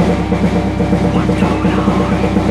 What's going on?